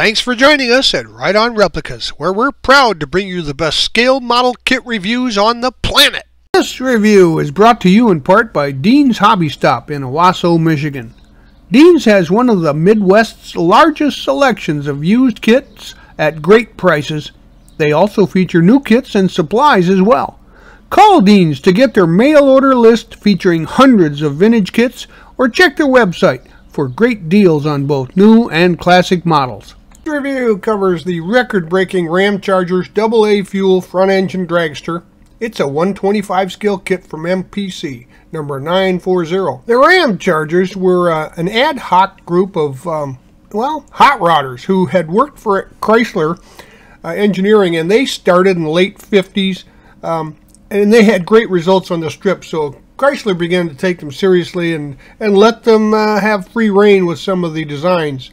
Thanks for joining us at Right On Replicas, where we're proud to bring you the best scale model kit reviews on the planet. This review is brought to you in part by Dean's Hobby Stop in Owosso, Michigan. Dean's has one of the Midwest's largest selections of used kits at great prices. They also feature new kits and supplies as well. Call Dean's to get their mail order list featuring hundreds of vintage kits or check their website for great deals on both new and classic models review covers the record-breaking Ramchargers AA fuel front-engine dragster. It's a 125 scale kit from MPC, number 940. The Ramchargers were uh, an ad hoc group of, um, well, hot rodders who had worked for Chrysler uh, Engineering, and they started in the late 50s, um, and they had great results on the strip, so Chrysler began to take them seriously and, and let them uh, have free reign with some of the designs.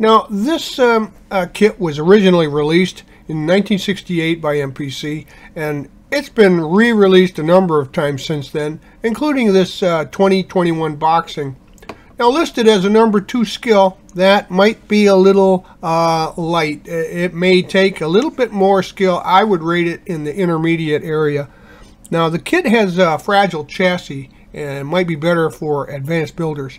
Now, this um, uh, kit was originally released in 1968 by MPC, and it's been re-released a number of times since then, including this uh, 2021 boxing. Now, listed as a number two skill, that might be a little uh, light. It may take a little bit more skill. I would rate it in the intermediate area. Now, the kit has a fragile chassis and might be better for advanced builders.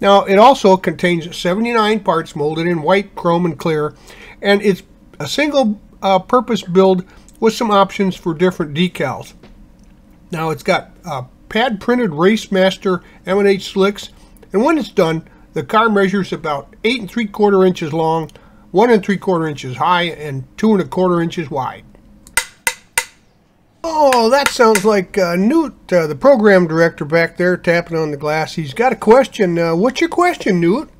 Now, it also contains 79 parts molded in white, chrome, and clear, and it's a single uh, purpose build with some options for different decals. Now, it's got uh, pad printed Racemaster M&H slicks, and when it's done, the car measures about 8 and 3 quarter inches long, 1 and 3 quarter inches high, and 2 and a quarter inches wide. Oh, that sounds like uh, Newt, uh, the program director back there, tapping on the glass. He's got a question. Uh, what's your question, Newt?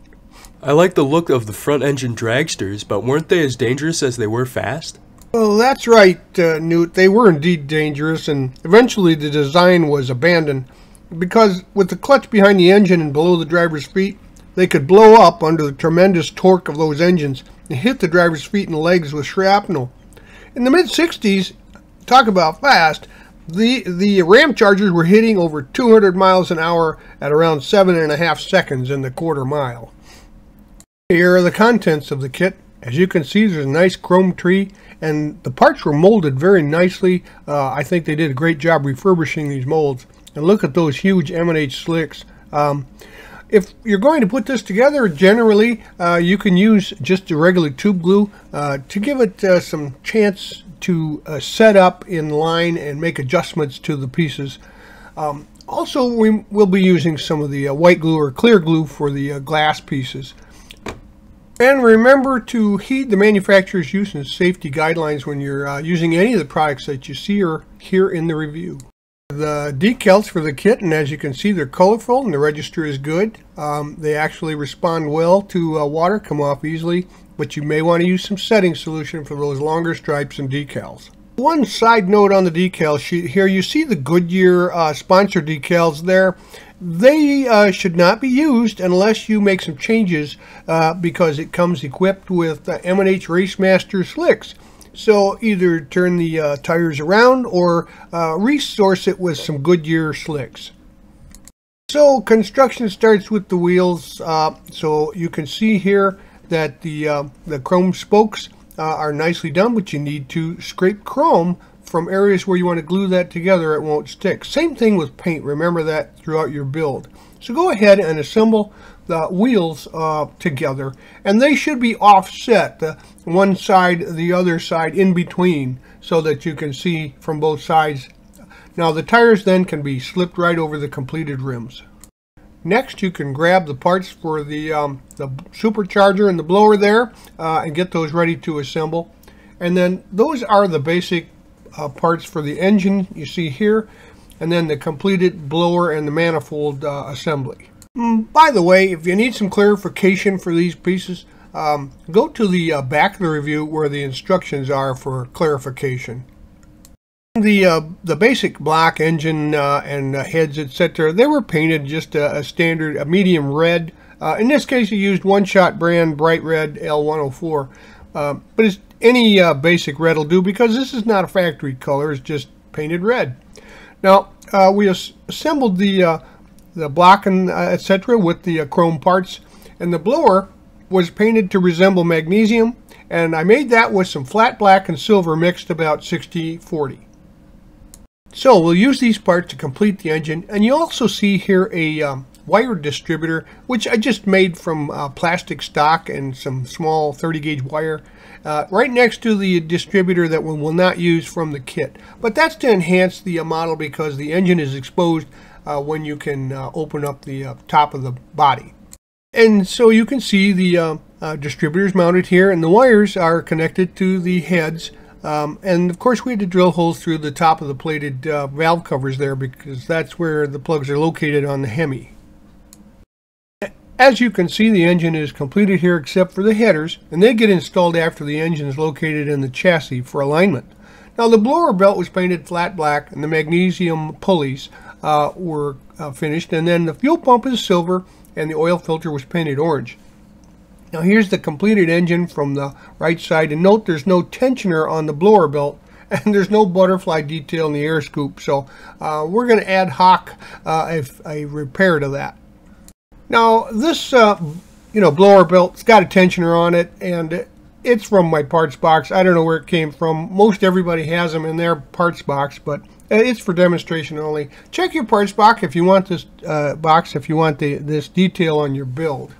I like the look of the front engine dragsters, but weren't they as dangerous as they were fast? Well, that's right, uh, Newt. They were indeed dangerous, and eventually the design was abandoned because with the clutch behind the engine and below the driver's feet, they could blow up under the tremendous torque of those engines and hit the driver's feet and legs with shrapnel. In the mid 60s, talk about fast. The the Ramchargers were hitting over 200 miles an hour at around seven and a half seconds in the quarter mile. Here are the contents of the kit. As you can see, there's a nice chrome tree, and the parts were molded very nicely. Uh, I think they did a great job refurbishing these molds. And look at those huge M&H slicks. Um, if you're going to put this together, generally uh, you can use just a regular tube glue uh, to give it uh, some chance to uh, set up in line and make adjustments to the pieces. Um, also, we will be using some of the uh, white glue or clear glue for the uh, glass pieces. And remember to heed the manufacturer's use and safety guidelines when you're uh, using any of the products that you see or hear in the review. The decals for the kit, and as you can see, they're colorful and the register is good. Um, they actually respond well to uh, water, come off easily but you may want to use some setting solution for those longer stripes and decals. One side note on the decal sheet here, you see the Goodyear uh, sponsor decals there. They uh, should not be used unless you make some changes uh, because it comes equipped with uh, M&H Racemaster slicks. So either turn the uh, tires around or uh, resource it with some Goodyear slicks. So construction starts with the wheels. So you can see here that the, uh, the chrome spokes uh, are nicely done, but you need to scrape chrome from areas where you want to glue that together, it won't stick. Same thing with paint, remember that throughout your build. So go ahead and assemble the wheels uh, together, and they should be offset, the one side, the other side in between, so that you can see from both sides. Now the tires then can be slipped right over the completed rims. Next, you can grab the parts for the, um, the supercharger and the blower there uh, and get those ready to assemble. And then those are the basic uh, parts for the engine you see here, and then the completed blower and the manifold uh, assembly. Mm, by the way, if you need some clarification for these pieces, um, go to the uh, back of the review where the instructions are for clarification. The uh, the basic block engine uh, and uh, heads, etc., they were painted just a, a standard, a medium red. Uh, in this case, you used one-shot brand bright red L104, uh, but it's, any uh, basic red will do because this is not a factory color; it's just painted red. Now we assembled the the block and etc. with the chrome parts, and the blower was painted to resemble magnesium, and I made that with some flat black and silver mixed about 60-40. So we'll use these parts to complete the engine, and you also see here a um, wire distributor, which I just made from uh, plastic stock and some small 30 gauge wire, uh, right next to the distributor that we will not use from the kit. But that's to enhance the uh, model because the engine is exposed uh, when you can uh, open up the uh, top of the body. And so you can see the distributors mounted here, and the wires are connected to the heads um, and of course we had to drill holes through the top of the plated uh, valve covers there because that's where the plugs are located on the Hemi. As you can see the engine is completed here except for the headers and they get installed after the engine is located in the chassis for alignment. Now the blower belt was painted flat black and the magnesium pulleys uh, were uh, finished and then the fuel pump is silver and the oil filter was painted orange. Now here's the completed engine from the right side and note there's no tensioner on the blower belt and there's no butterfly detail in the air scoop so uh, we're going to ad hoc uh, a, a, repair to that. Now this uh, you know blower belt's got a tensioner on it and it's from my parts box. I don't know where it came from. Most everybody has them in their parts box but it's for demonstration only. Check your parts box if you want this uh, box if you want the, this detail on your build.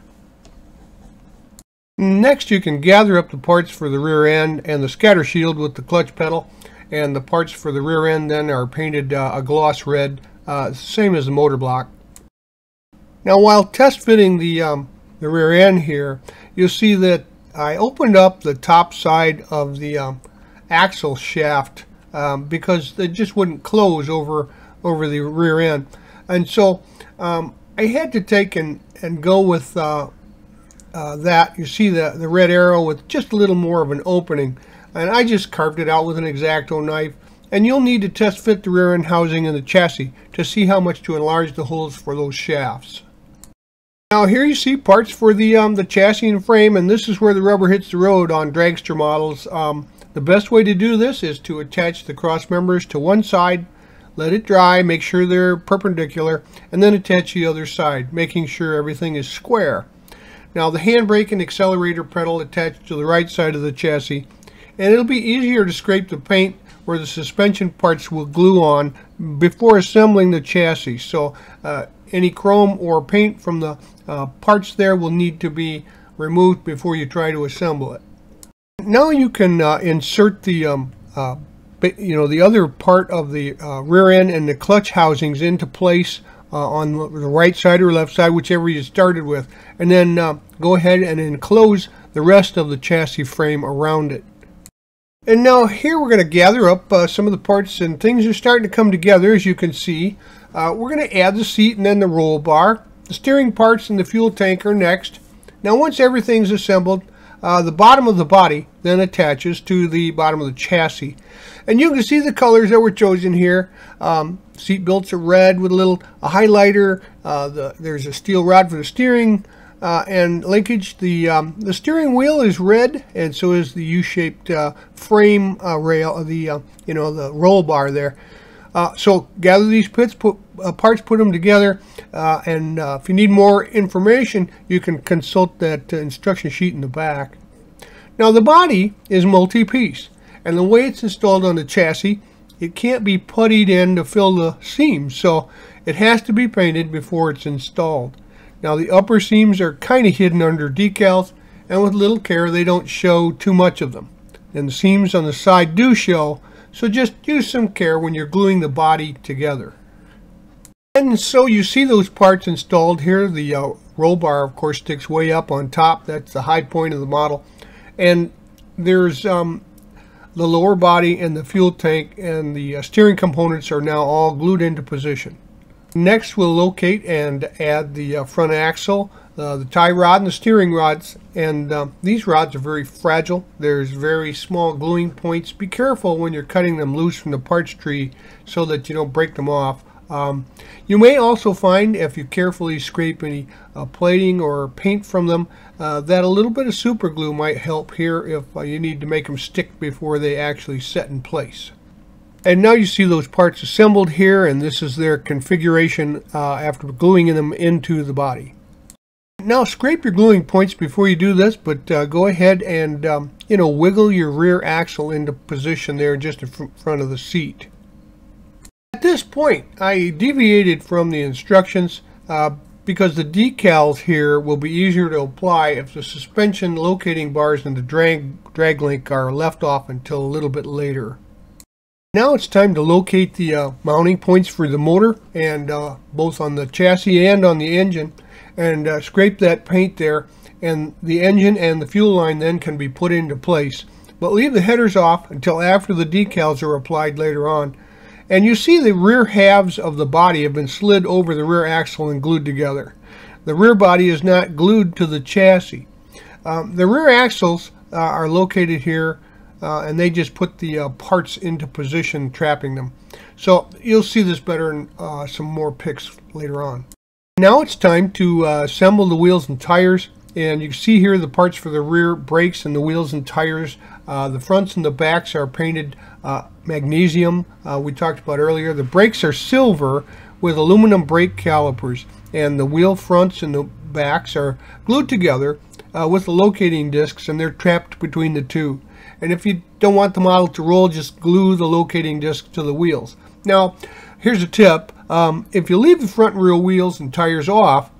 Next you can gather up the parts for the rear end and the scatter shield with the clutch pedal and the parts for the rear end then are painted uh, a gloss red uh, same as the motor block. Now while test fitting the, um, the rear end here you'll see that I opened up the top side of the um, axle shaft um, because it just wouldn't close over over the rear end and so um, I had to take and, and go with uh, uh, that, you see the, the red arrow with just a little more of an opening. And I just carved it out with an X-Acto knife. And you'll need to test fit the rear end housing in the chassis to see how much to enlarge the holes for those shafts. Now here you see parts for the um, the chassis and frame and this is where the rubber hits the road on dragster models. Um, the best way to do this is to attach the cross members to one side, let it dry, make sure they're perpendicular, and then attach the other side, making sure everything is square. Now the handbrake and accelerator pedal attached to the right side of the chassis and it'll be easier to scrape the paint where the suspension parts will glue on before assembling the chassis. So uh, any chrome or paint from the uh, parts there will need to be removed before you try to assemble it. Now you can uh, insert the um, uh, you know the other part of the uh, rear end and the clutch housings into place uh, on the right side or left side, whichever you started with, and then uh, go ahead and enclose the rest of the chassis frame around it. And now here we're going to gather up uh, some of the parts and things are starting to come together as you can see. Uh, we're going to add the seat and then the roll bar. The steering parts and the fuel tank are next. Now once everything's assembled, uh, the bottom of the body then attaches to the bottom of the chassis. And you can see the colors that were chosen here. Um, seat belts are red with a little a highlighter. Uh, the, there's a steel rod for the steering uh, and linkage. The um, the steering wheel is red, and so is the U-shaped uh, frame uh, rail. The uh, you know the roll bar there. so gather these pits, put, Uh, parts, put them together, uh, and uh, if you need more information, you can consult that instruction sheet in the back. Now the body is multi-piece, and the way it's installed on the chassis it can't be puttied in to fill the seams, so it has to be painted before it's installed. Now the upper seams are kind of hidden under decals, and with little care they don't show too much of them. And the seams on the side do show, so just use some care when you're gluing the body together. And so you see those parts installed here. The uh, roll bar, of course, sticks way up on top. That's the high point of the model. And there's um, the lower body and the fuel tank and the uh, steering components are now all glued into position. Next we'll locate and add the uh, front axle, uh, the tie rod and the steering rods and uh, these rods are very fragile. There's very small gluing points. Be careful when you're cutting them loose from the parts tree so that you don't break them off. Um, you may also find if you carefully scrape any uh, plating or paint from them uh, that a little bit of super glue might help here if uh, you need to make them stick before they actually set in place. And now you see those parts assembled here and this is their configuration uh, after gluing them into the body. Now scrape your gluing points before you do this, but uh, go ahead and um, you know wiggle your rear axle into position there just in front of the seat. At this point, I deviated from the instructions uh, because the decals here will be easier to apply if the suspension locating bars and the drag, drag link are left off until a little bit later. Now it's time to locate the uh, mounting points for the motor and uh, both on the chassis and on the engine and uh, scrape that paint there and the engine and the fuel line then can be put into place. But leave the headers off until after the decals are applied later on. And you see the rear halves of the body have been slid over the rear axle and glued together. The rear body is not glued to the chassis. Um, the rear axles uh, are located here uh, and they just put the uh, parts into position trapping them. So you'll see this better in uh, some more pics later on. Now it's time to uh, assemble the wheels and tires. And you can see here the parts for the rear brakes and the wheels and tires. Uh, the fronts and the backs are painted uh, magnesium, uh, we talked about earlier. The brakes are silver with aluminum brake calipers. And the wheel fronts and the backs are glued together uh, with the locating discs and they're trapped between the two. And if you don't want the model to roll, just glue the locating disc to the wheels. Now, here's a tip. Um, if you leave the front and rear wheels and tires off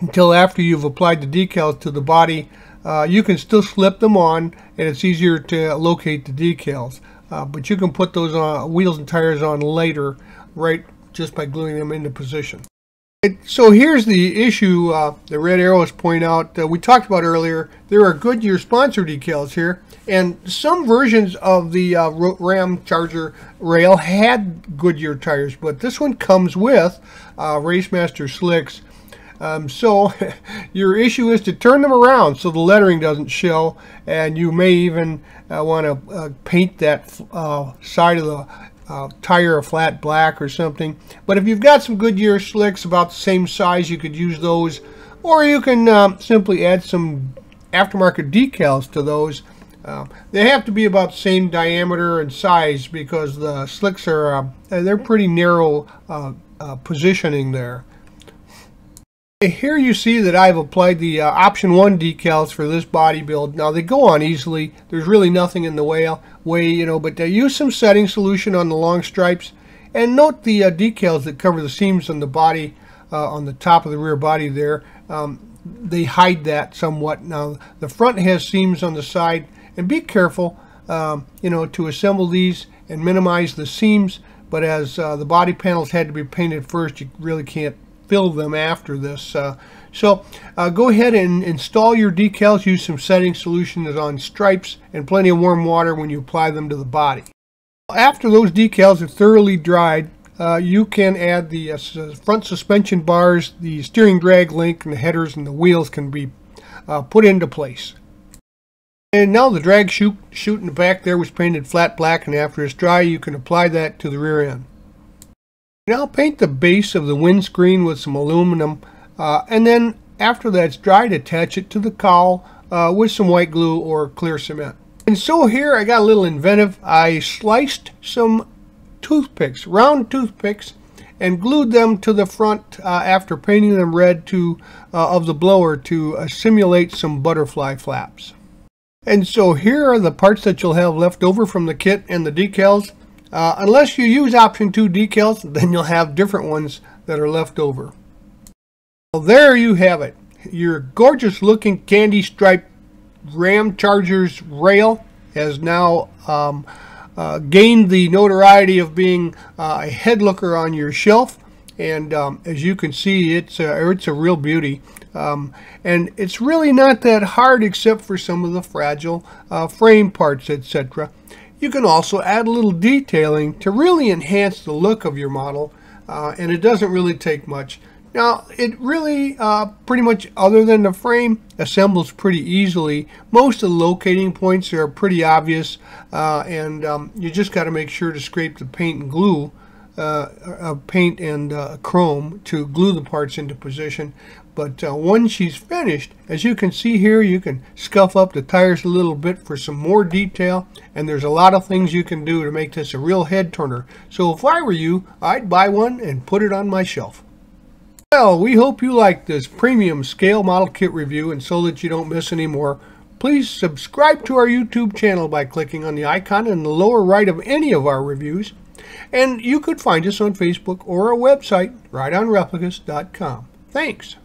until after you've applied the decals to the body, uh, you can still slip them on and it's easier to locate the decals. Uh, but you can put those on, wheels and tires on later, right, just by gluing them into position. So here's the issue uh, the red arrows point out. Uh, we talked about earlier. There are Goodyear sponsor decals here, and some versions of the uh, Ramcharger rail had Goodyear tires, but this one comes with uh, Racemaster slicks. Um, so your issue is to turn them around so the lettering doesn't show, and you may even uh, want to uh, paint that side of the uh, tire a flat black or something. But if you've got some Goodyear slicks about the same size, you could use those. Or you can uh, simply add some aftermarket decals to those. Uh, they have to be about the same diameter and size because the slicks are uh, they're pretty narrow uh, uh, positioning there. Here you see that I've applied the uh, option 1 decals for this body build. Now they go on easily. There's really nothing in the way, way you know, but use some setting solution on the long stripes. And note the uh, decals that cover the seams on the body, uh, on the top of the rear body there. Um, they hide that somewhat. Now the front has seams on the side. And be careful, um, you know, to assemble these and minimize the seams. But as uh, the body panels had to be painted first, you really can't fill them after this. Uh, so uh, go ahead and install your decals. Use some setting solution on stripes and plenty of warm water when you apply them to the body. After those decals are thoroughly dried, uh, you can add the uh, front suspension bars, the steering drag link, and the headers and the wheels can be uh, put into place. And now the drag chute, chute in the back there was painted flat black and after it's dry you can apply that to the rear end. Now paint the base of the windscreen with some aluminum uh, and then after that's dried attach it to the cowl uh, with some white glue or clear cement. And so here I got a little inventive. I sliced some toothpicks, round toothpicks, and glued them to the front uh, after painting them red to uh, of the blower to uh, simulate some butterfly flaps. And so here are the parts that you'll have left over from the kit and the decals. Uh, unless you use option 2 decals, then you'll have different ones that are left over. Well, there you have it. Your gorgeous looking candy stripe Ramchargers rail has now um, uh, gained the notoriety of being uh, a head looker on your shelf. And um, as you can see, it's a, it's a real beauty. Um, and it's really not that hard except for some of the fragile uh, frame parts, etc. You can also add a little detailing to really enhance the look of your model, uh, and it doesn't really take much. Now, it really, uh, pretty much other than the frame, assembles pretty easily. Most of the locating points are pretty obvious, uh, and um, you just got to make sure to scrape the paint and glue, uh, paint and uh, chrome to glue the parts into position. But uh, once she's finished, as you can see here, you can scuff up the tires a little bit for some more detail. And there's a lot of things you can do to make this a real head turner. So if I were you, I'd buy one and put it on my shelf. Well, we hope you liked this premium scale model kit review and so that you don't miss any more, please subscribe to our YouTube channel by clicking on the icon in the lower right of any of our reviews. And you could find us on Facebook or our website, rightonreplicas.com. Thanks.